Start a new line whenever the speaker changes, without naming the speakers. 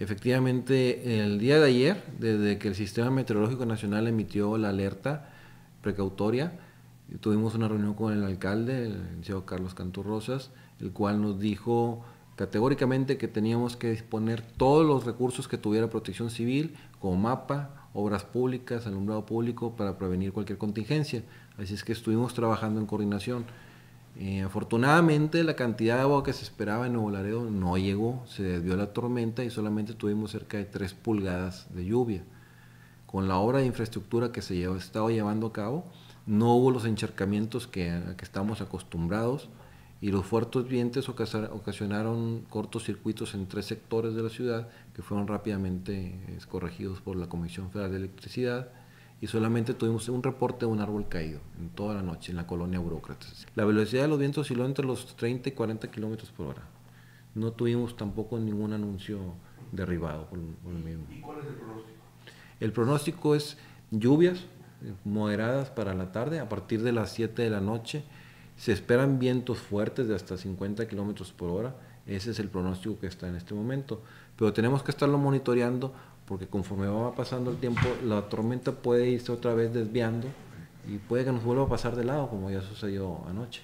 Efectivamente, el día de ayer, desde que el Sistema Meteorológico Nacional emitió la alerta precautoria, tuvimos una reunión con el alcalde, el licenciado Carlos Canturrosas, el cual nos dijo categóricamente que teníamos que disponer todos los recursos que tuviera protección civil, como mapa, obras públicas, alumbrado público, para prevenir cualquier contingencia. Así es que estuvimos trabajando en coordinación. Eh, afortunadamente la cantidad de agua que se esperaba en Nuevo Laredo no llegó, se desvió la tormenta y solamente tuvimos cerca de 3 pulgadas de lluvia. Con la obra de infraestructura que se estaba llevando a cabo, no hubo los encharcamientos a que estamos acostumbrados y los fuertes vientos ocasionaron cortocircuitos en tres sectores de la ciudad que fueron rápidamente corregidos por la Comisión Federal de Electricidad y solamente tuvimos un reporte de un árbol caído en toda la noche en la colonia Burócrates. La velocidad de los vientos osciló entre los 30 y 40 kilómetros por hora. No tuvimos tampoco ningún anuncio derribado por, por el mismo.
¿Y cuál es el pronóstico?
El pronóstico es lluvias eh, moderadas para la tarde, a partir de las 7 de la noche. Se esperan vientos fuertes de hasta 50 kilómetros por hora. Ese es el pronóstico que está en este momento. Pero tenemos que estarlo monitoreando porque conforme va pasando el tiempo, la tormenta puede irse otra vez desviando y puede que nos vuelva a pasar de lado, como ya sucedió anoche.